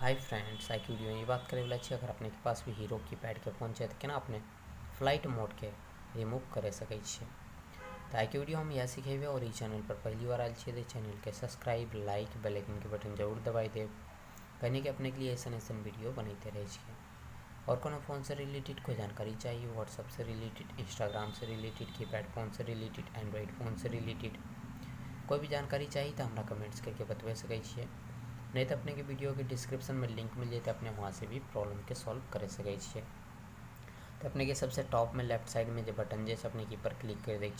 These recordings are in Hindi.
हाय फ्रेंड्स आई की वीडियो में ये बात करे वाला छी अगर अपने के पास भी हीरो की पैड के फ़ोन छै तो केना अपने फ़्लाइट मोड के रिमूव करे सकै छियै तो आई की वीडियो हम यह सिखेबे और चैनल पर पहली बार छियै तो चैनल के सब्सक्राइब लाइक बेल के बटन ज़रूर दबाई देब कहने के अपने के लिए ऐसा ऐसा वीडियो बनते रहे और कोनो फ़ोन से रिलेटेड कोई जानकारी चाहिए? व्हाट्सअप से रिलेटेड इंस्टाग्राम से रिलेटेड कीपैड फ़ोन से रिलेटेड एंड्रॉइड फ़ोन से रिलेटेड कोई भी जानकारी चाहिए तो हमरा कमेंट्स करके बतबे सकै छियै नहीं तो अपने के वीडियो के डिस्क्रिप्शन में लिंक मिल जाए तो अपने वहाँ से भी प्रॉब्लम के सॉल्व कर सकै छियै तो अपने के सबसे टॉप में लेफ़्ट साइड में जो बटन जे अपने के पर क्लिक कर दै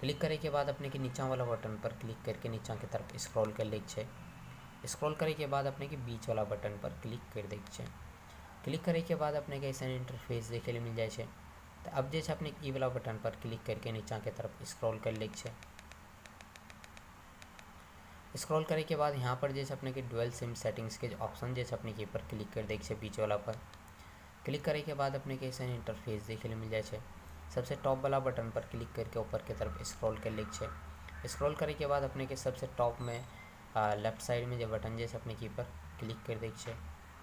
क्लिक करे के बाद अपने के नीचा वाला बटन पर क्लिक करके नीचा के तरफ़ स्क्रॉल कर ले स्क्रॉल करे के बाद अपने के बीच वाला बटन पर क्लिक कर दै क्लिक करे के बाद अपने के ऐसा इंटरफेस देखे मिल जाए तो अब जैसे अपने ई वाला बटन पर क्लिक करके नीचा के तरफ़ स्क्रॉल कर ले स्क्रॉल करे के बाद यहाँ पर जैसे अपने के डुअल सिम सेटिंग्स के ऑप्शन जैसे अपने के पर क्लिक कर देख छै बीच वाला पर। क्लिक करे के बाद अपने के ऐसा इंटरफेस देखे मिल जाए सबसे टॉप वाला बटन पर क्लिक करके ऊपर के तरफ़ स्क्रॉल कर ले छै। स्क्रॉल करे के बाद अपने के सबसे टॉप में लेफ़्ट साइड में जो बटन जैसे अपने की पर क्लिक कर दै छै।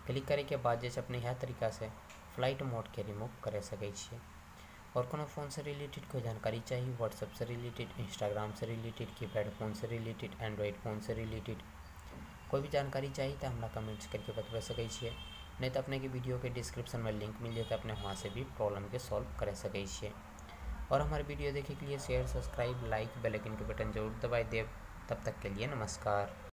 क्लिक करे के बाद जैसे अपने यह तरीका से फ़्लाइट मोड के रिमूव कर सकै और कोनो फ़ोन से रिलेटेड कोई जानकारी चाहिए व्हाट्सएप से रिलेटेड इंस्टाग्राम से रिलेटेड, कीपैड फ़ोन से रिलेटेड एंड्रॉइड फ़ोन से रिलेटेड कोई भी जानकारी चाहिए तो हमरा कमेंट्स करके बतबे सकै छियै। नहीं तो अपने के वीडियो के डिस्क्रिप्शन में लिंक मिल जाए अपने वहाँ से भी प्रॉब्लम के सॉल्व कर सकै छियै। और हमारे वीडियो देखे के लिए share subscribe like bell icon के बटन ज़रूर दबाई देव तब तक के लिए नमस्कार।